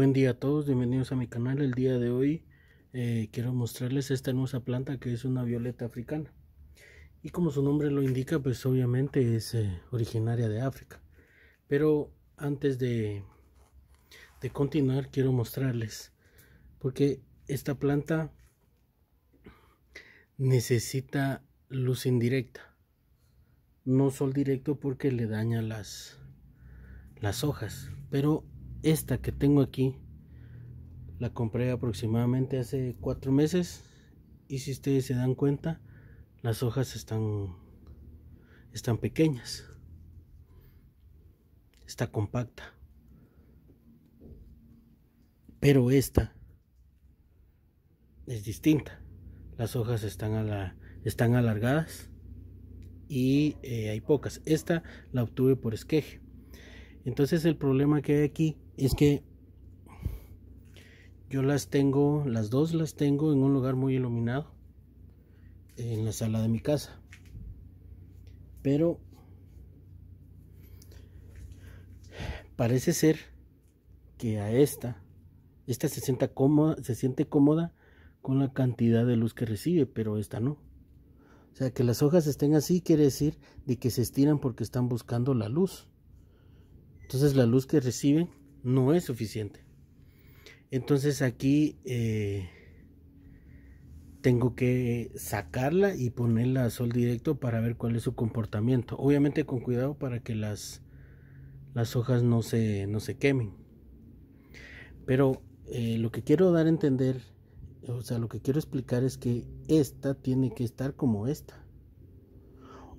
Buen día a todos, bienvenidos a mi canal. El día de hoy eh, quiero mostrarles esta hermosa planta que es una violeta africana. Y como su nombre lo indica, pues obviamente es eh, originaria de África. Pero antes de, de continuar, quiero mostrarles, porque esta planta necesita luz indirecta, no sol directo porque le daña las, las hojas. Pero esta que tengo aquí la compré aproximadamente hace cuatro meses y si ustedes se dan cuenta las hojas están están pequeñas. Está compacta. Pero esta es distinta. Las hojas están a la, están alargadas y eh, hay pocas. Esta la obtuve por esqueje entonces el problema que hay aquí es que yo las tengo, las dos las tengo en un lugar muy iluminado, en la sala de mi casa. Pero parece ser que a esta, esta se sienta cómoda, se siente cómoda con la cantidad de luz que recibe, pero esta no. O sea, que las hojas estén así quiere decir de que se estiran porque están buscando la luz. Entonces la luz que reciben no es suficiente. Entonces aquí eh, tengo que sacarla y ponerla a sol directo para ver cuál es su comportamiento. Obviamente con cuidado para que las, las hojas no se, no se quemen. Pero eh, lo que quiero dar a entender, o sea, lo que quiero explicar es que esta tiene que estar como esta.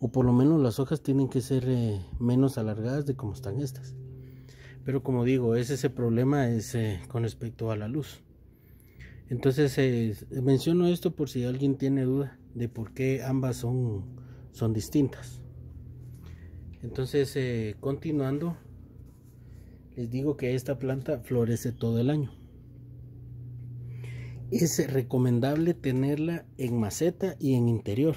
O por lo menos las hojas tienen que ser eh, menos alargadas de como están estas. Pero como digo, es ese problema es eh, con respecto a la luz. Entonces eh, menciono esto por si alguien tiene duda de por qué ambas son, son distintas. Entonces eh, continuando, les digo que esta planta florece todo el año. Es recomendable tenerla en maceta y en interior.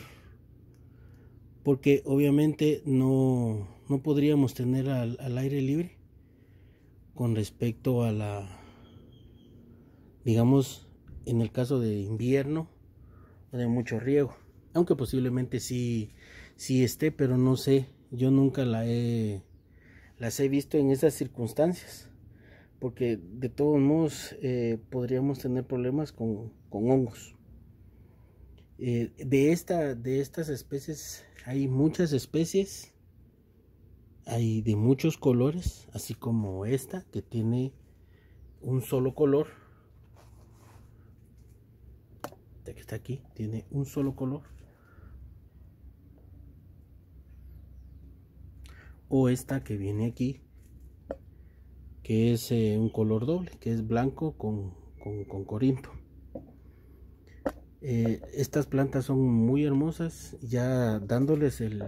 Porque obviamente no, no podríamos tener al aire libre con respecto a la, digamos, en el caso de invierno de mucho riego, aunque posiblemente sí, sí esté, pero no sé, yo nunca la he, las he visto en esas circunstancias, porque de todos modos eh, podríamos tener problemas con, con hongos. Eh, de, esta, de estas especies hay muchas especies hay de muchos colores, así como esta que tiene un solo color. Esta que está aquí tiene un solo color. O esta que viene aquí, que es eh, un color doble, que es blanco con, con, corinto. Eh, estas plantas son muy hermosas, ya dándoles el,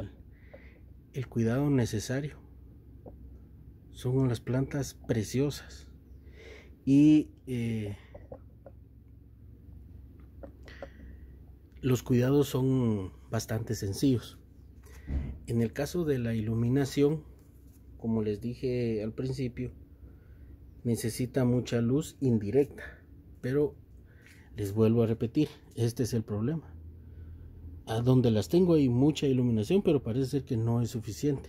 el cuidado necesario. Son las plantas preciosas. Y eh, los cuidados son bastante sencillos. En el caso de la iluminación, como les dije al principio, necesita mucha luz indirecta. Pero les vuelvo a repetir, este es el problema a donde las tengo hay mucha iluminación, pero parece ser que no es suficiente.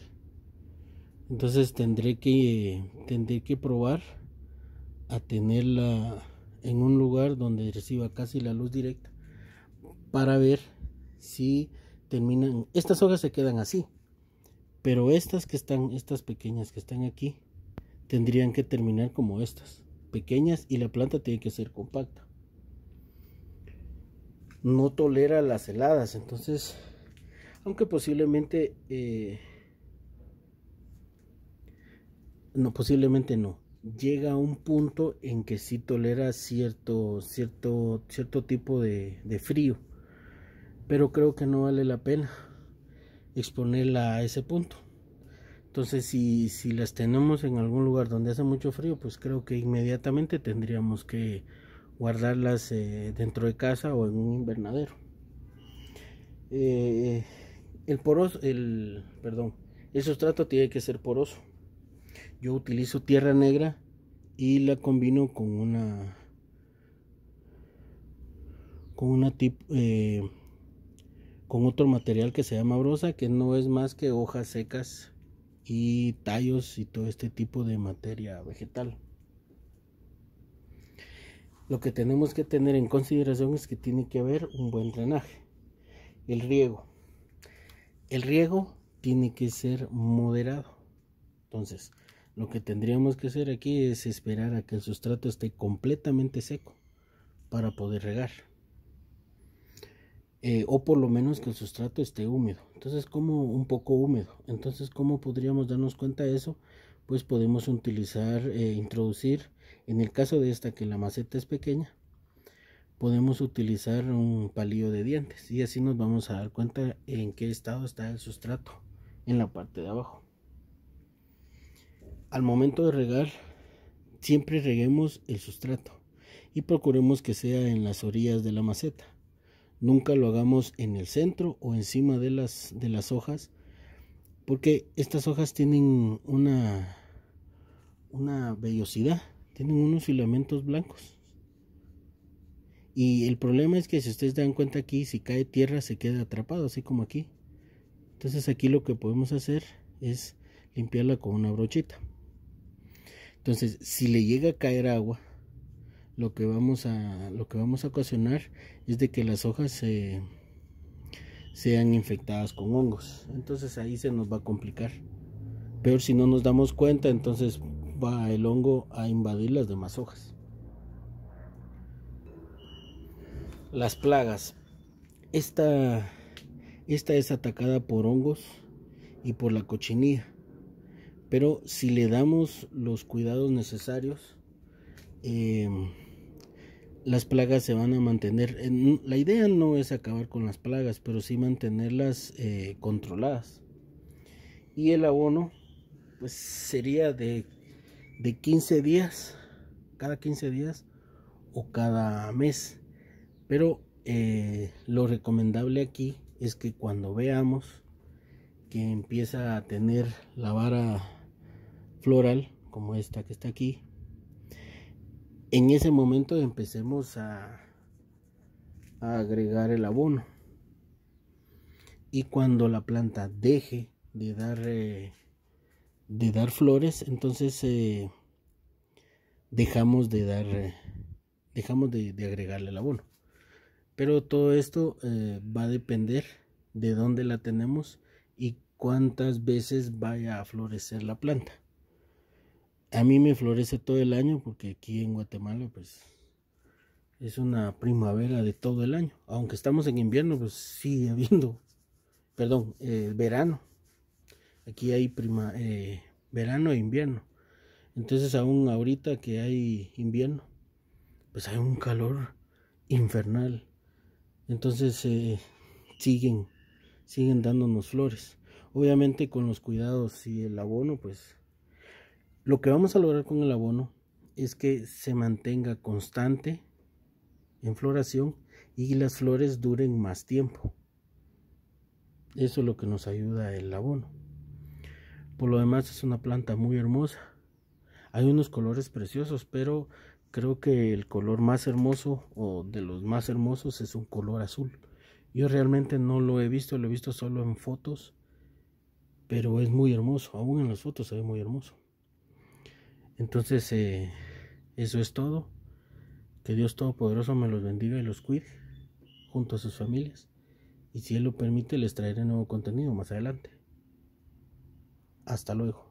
Entonces tendré que tendré que probar a tenerla en un lugar donde reciba casi la luz directa para ver si terminan. Estas hojas se quedan así, pero estas que están, estas pequeñas que están aquí, tendrían que terminar como estas, pequeñas y la planta tiene que ser compacta no tolera las heladas. Entonces aunque posiblemente eh, no posiblemente no llega a un punto en que sí tolera cierto cierto cierto tipo de, frío pero creo que no vale la pena exponerla a ese punto. Entonces si, si las tenemos en algún lugar donde hace mucho frío pues creo que inmediatamente tendríamos que guardarlas eh, dentro de casa o en un invernadero. Eh, el poroso, el, perdón, el sustrato tiene que ser poroso. Yo utilizo tierra negra y la combino con una con una tip, eh, con otro material que se llama brosa que no es más que hojas secas y tallos y todo este tipo de materia vegetal lo que tenemos que tener en consideración es que tiene que haber un buen drenaje el riego el riego tiene que ser moderado entonces lo que tendríamos que hacer aquí es esperar a que el sustrato esté completamente seco para poder regar eh, o por lo menos que el sustrato esté húmedo. Entonces, como un poco húmedo. Entonces, ¿cómo podríamos darnos cuenta de eso? Pues podemos utilizar, eh, introducir, en el caso de esta que la maceta es pequeña, podemos utilizar un palillo de dientes y así nos vamos a dar cuenta en qué estado está el sustrato en la parte de abajo. Al momento de regar, siempre reguemos el sustrato y procuremos que sea en las orillas de la maceta nunca lo hagamos en el centro o encima de las, de las hojas porque estas hojas tienen una, una vellosidad, tienen unos filamentos blancos. Y el problema es que si ustedes dan cuenta aquí, si cae tierra se queda atrapado, así como aquí. Entonces aquí lo que podemos hacer es limpiarla con una brochita. Entonces, si le llega a caer agua, lo que vamos a lo que vamos a ocasionar es de que las hojas se, sean infectadas con hongos entonces ahí se nos va a complicar peor si no nos damos cuenta entonces va el hongo a invadir las demás hojas las plagas esta esta es atacada por hongos y por la cochinilla pero si le damos los cuidados necesarios eh, las plagas se van a mantener. La idea no es acabar con las plagas, pero sí mantenerlas eh, controladas. Y el abono, pues sería de, de 15 días, cada 15 días o cada mes. Pero eh, lo recomendable aquí es que cuando veamos que empieza a tener la vara floral, como esta que está aquí, en ese momento empecemos a, agregar el abono y cuando la planta deje de dar eh, de dar flores entonces eh, dejamos de dar eh, dejamos de, agregarle el abono pero todo esto va a depender de dónde la tenemos y cuántas veces vaya a florecer la planta a mí me florece todo el año porque aquí en Guatemala pues es una primavera de todo el año. Aunque estamos en invierno pues sigue habiendo, perdón, eh, verano. Aquí hay prima, eh, verano e invierno. Entonces aún ahorita que hay invierno pues hay un calor infernal. Entonces eh, siguen, siguen dándonos flores. Obviamente con los cuidados y el abono pues lo que vamos a lograr con el abono es que se mantenga constante en floración y las flores duren más tiempo. Eso es lo que nos ayuda el abono. Por lo demás es una planta muy hermosa. Hay unos colores preciosos, pero creo que el color más hermoso o de los más hermosos es un color azul. Yo realmente no lo he visto, lo he visto solo en fotos, pero es muy hermoso. Aún en las fotos se ve muy hermoso. Entonces, eh, eso es todo. Que Dios Todopoderoso me los bendiga y los cuide junto a sus familias. Y si Él lo permite, les traeré nuevo contenido más adelante. Hasta luego.